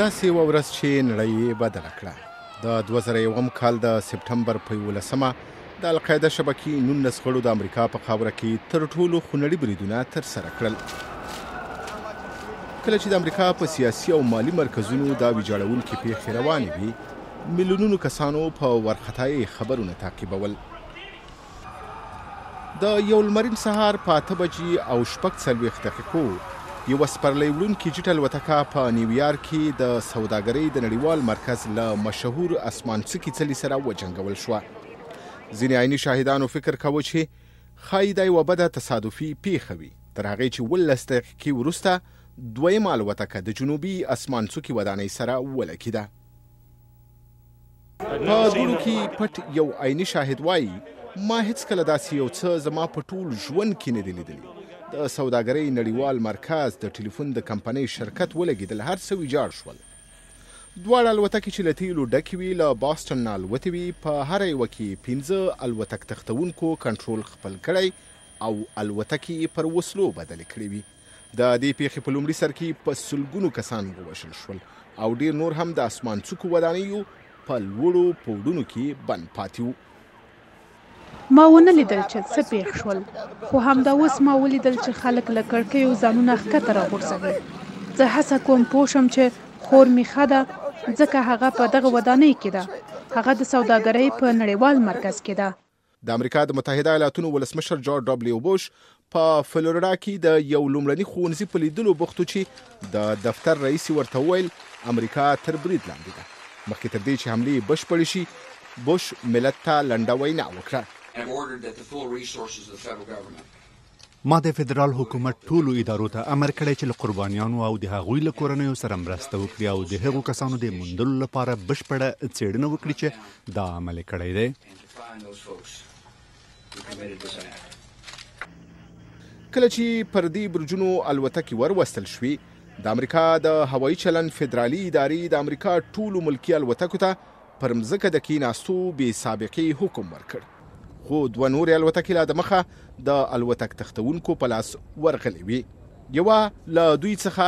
داسې یوه ورځ چې نړۍ یې بدله کړه د 2001 کال د سپټمبر په 11مه د القاعده شبکې 19 غړو د امریکا په خاوره کې تر ټولو خونړي بریدونه تر سره کړل کله چې د امریکا په سیاسي او مالی مرکزونو دا ویجاړونکې پیښې روانې وي میلیونونو کسانو په ورختای خبرونه تعقیبول د یو لمرین سهار په اته بجي او شپږ څلوېښت دقیقو یوه سپرلۍ وړونکې جیټ الوتکه په نیویارک کې د سوداګرۍ د نړیوال مرکز له مشهور اسمان څکي څلي سره وجنګول شوه. ځینې عیني شاهدانو فکر کاوه چې ښایي دا یوه بده تصادفي پیښه وي تر هغې چې اوولس دقیقې وروسته دویمه الوتکه د جنوبي اسمان څکي ودانۍ سره ولکیده. په دوړو کې پټ یو عیني شاهد وایي ما هیڅکله داسې یو څه زما په ټول ژوند کې نه دی لیدلی د سوداګرۍ نړیوال مرکز د ټلیفون د کمپنۍ شرکت ولګېدل هر څه ویجاړ شول دواړه الوتکې چې له تیلو ډکې وي له باستون نه الوتې وي په هر یوه کې پنځه الوتک تختونکو کنټرول خپل کړی او الوتکې پر وسلو بدلې کړې وي د دې پېښې په لومړي سر کې په سلګونو کسان ووژل شول او ډېر نور هم د اسمان څوکو ودانیو په لوړو پوړونو کې بند پاتې وو. ما ونه لیدل چې څه پېښ شول، خو همدا اوس ما ولیدل چې خلک له کړکیو ځانونه ښکته راغورځوي. زه هڅه کوم پوه شم چې خور مې ښه ده، ځکه هغه په دغه ودانۍ کې ده. هغه د سوداګرۍ په نړیوال مرکز کې ده. د امریکا د متحده ایالاتونو ولسمشر جورج ډبلیو بوش په فلوریدا کې د یو لومړني ښوونځي په لیدلو بوختو چې د دفتر رئیس ورته وویل امریکا تر برید لاندې ده مخکې تر دې چې حمله بشپړې شي بوش ملت ته لنډه وینا وکړه ما د فدرال حکومت ټولو ادارو ته امر کړی چې له قربانیانو او د هغوی له کورنیو سره مرسته وکړي او د هغو کسانو د موندلو لپاره بشپړه څېړنه وکړي چې دا عمل کړی دی. کله چې پر دې برجونو الوتکې وروستل شوې د امریکا د هوایي چلن فدرالي ادارې د امریکا ټولو ملکي الوتکو ته پر مځکه د کېناستو بې سابقې حکم ورکړ، خو دوه نورې الوتکې لا دمخه د الوتک تښتوونکو په لاس ورغلې وې. یوه له دوی څخه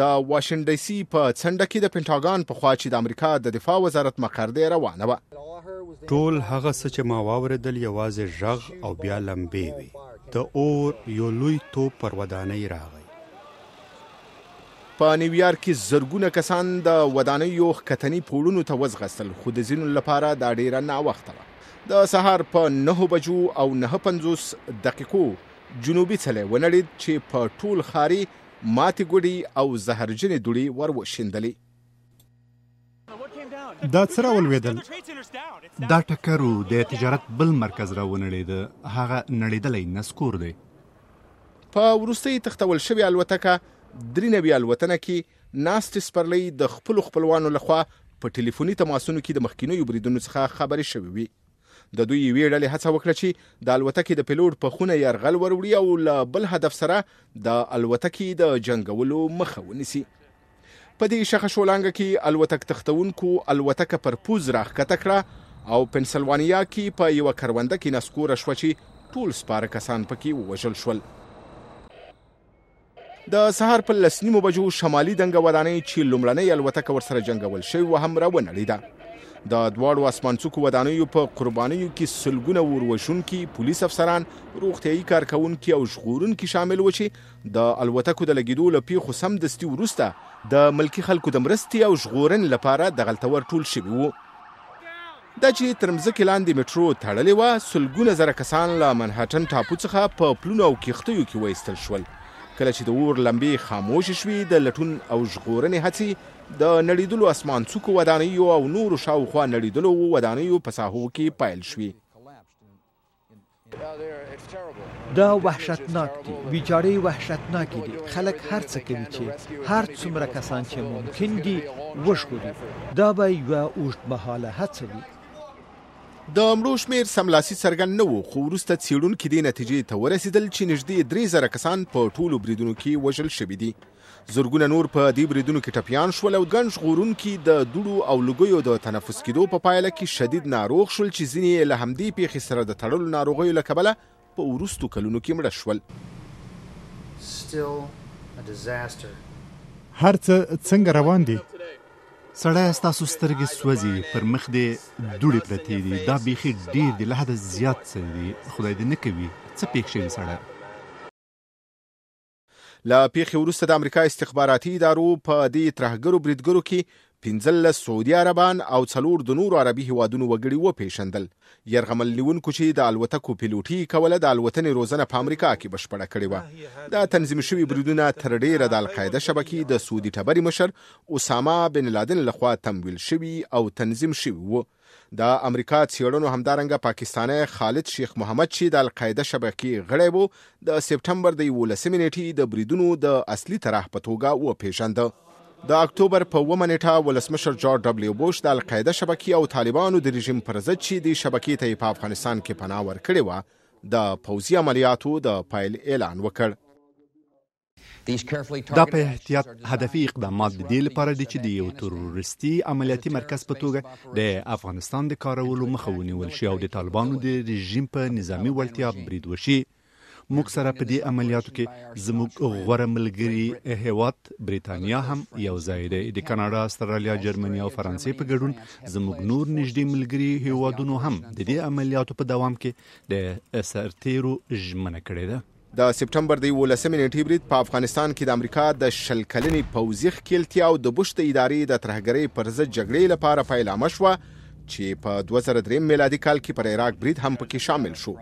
د واشنګټن ډي سي په څنډه کې د پنټاګان په خوا چې د امریکا د دفاع وزارت مقر دی روانه وه. ټول هغه څه چې ما واورېدل یوازې ږغ او بیا لمبې وې. د اور یو لوی توپ پر ودانۍ راغی. په نیویارک کې زرګونه کسان د ودانیو ښکتني پوړونو ته وځغستل، خو د ځینو لپاره دا ډېره ناوخته وه. د سهار په نهه بجو او نهه پنځوس دقیقو جنوبي څلی ونړید چې په ټول ښاري ماتې ګوډي او زهرجنې دوړي ور وشیندلې. دا څه راولوېدل؟ دا ټکر و د تجارت بل مرکز را ونړېد هغه نړېدلی نسکور دی په وروستۍ تختول شوې الوتکه دري نوي الوتنه کې ناستې سپرلۍ د خپلو خپلوانو لخوا په ټلیفوني تماسونو کې د مخکینیو بریدونو څخه خبرې شوې وي. د دوی یوې ډلې هڅه وکړه چې د الوتکې د پیلوټ په خونه یرغل وروړي او له بل هدف سره د الوتکې د جنګولو مخه ونیسي په دې شخه شولانګه کې الوتک تختونکو الوتکه پر پوز راخکته کړه او پنسلوانیا کې په یو کرونده کې نسکوره شو چې ټول سپاره کسان پکې ووژل شول د سهار په لس نیمو بجو شمالي دنګه ودانۍ چې لومړنۍ الوتکه ورسره جنګول شوې وه هم راونړېده د دواړو اسمانڅوکو ودانیو په قربانیو کې سلګونه وروژونکي پولیس افسران روغتیایي کارکونکي او ژغورونکي شامل و چې د الوتکو د لګیدو له پیښو سمدستي وروسته د ملکي خلکو د مرستې او ژغورنې لپاره دغلته ورټول شوي وو دا چې تر مځکې لاندې مټرو تړلې وه، سلګونه زره کسان له منهټن ټاپو څخه په پلونو او کښتیو کې وایستل شول. کله چې د اور لمبې خاموشې شوې، د لټون او ژغورنې هڅې د نړیدلو اسمان څوکو ودانیو او نورو شاوخوا نړیدلو ودانیو په ساحو کې پیل شوې. دا وحشتناک دي ویجاړی وحشتناک دي خلک هر څه کوي چې هر څومره کسان چې ممکن دي وژغوري دا به یو اوږد مهاله هڅه وي د مړو شمیر سملاسي څرګند نه وو خو وروسته څېړونکي دې نتیجې ته ورسېدل چې نږدې درې زره کسان په ټولو بریدونو کې وژل شوي دي زرګونه نور په دې بریدونو کې ټپیان شول او ګڼ ژغورونکي د دوړو او لوګیو د تنفس کېدو په پایله کې شدید ناروغ شول چې ځینې یې له همدې پېښې سره د تړلو ناروغیو له کبله په وروستو کلونو کې مړه شول. هر څه څنګه روان دي؟ سړیه ستاسو سترګې سوځي، پر مخ دې دوړې پرتې دي، دا بیخي ډېر دي، له حده زیات څه دي، خدای دې نه کوي، څه پېښ شوي سړیه؟ له پیښې وروسته د امریکا استخباراتي ادارو په دې ترهګرو بریدګرو کې پنځلس سعودي عربان او څلور د نورو عربي هیوادونو وګړي وپیژندل يرغمل نیونکو چې د الوتکو پیلوټي کوله د الوتنې روزنه په امریکا کې بشپړه کړې وه دا تنظیم شوي بریدونه تر ډیره د القاعده شبکې د سعودي ټبري مشر اسامه بن لادن لخوا تمویل شوي او تنظیم شوي وو د امریکا څېړنو همدارنګه پاکستانی خالد شیخ محمد چې د القاعده شبکې غړی وو د سپټمبر د یولسمې نېټې د بریدونو د اصلي طرح په توګه وپېژنده د اکتوبر په اومه نېټه ولسمشر جورج ډبلیو بوش د القاعده شبکې او طالبانو د رژیم پر ضد چې دې شبکې ته یې په افغانستان کې پناه ورکړې وه د پوځي عملیاتو د پیل اعلان وکړ دا په احتیاط هدفي اقدامات د دې لپاره دي چې د یو تروریستي عملیاتي مرکز په توګه د افغانستان د کارولو مخه ونیول شي او د طالبانو د رژیم په نظامي وړتیا برید وشي موږ سره په دې عملیاتو کې زموږ غوره ملګري هیواد بریتانیا هم یو ځای دی د کاناډا استرالیا جرمني او فرانسې په ګډون زموږ نور نږدې ملګري هیوادونو هم د دې عملیاتو په دوام کې د سرتیرو ژمنه کړې ده د سپټمبر د یوولسمې نېټې برید په افغانستان کې د امریکا د شل کلنې پوځي ښکېلتیا او د بوش د ادارې د ترهګرۍ پر ضد جګړې لپاره پیلامه شوه چې په 2003 میلادي کال کې پر عراق برید هم پکې شامل شو.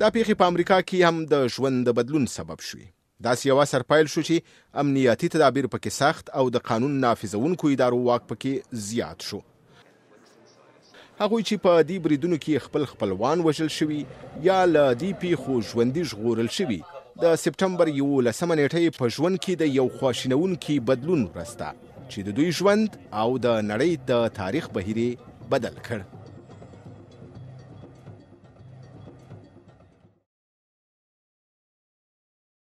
دا پیښې په امریکا کې هم د ژوند د بدلون سبب شوې. داسې یو عصر پیل شو چې امنیتي تدابیر پکې سخت او د قانون نافذوونکو ادارو واک پکې زیات شو. هغوی چې په دې بریدونو کې خپل خپلوان وژل شوي یا له دې پیښو ژوندي ژغورل شوي د سپټمبر یولسمه نیټه یې په ژوند کې د یو خواشینونکي بدلون ورځ ده چې د دوی ژوند او د نړۍ د تاریخ بهیر بدل کړ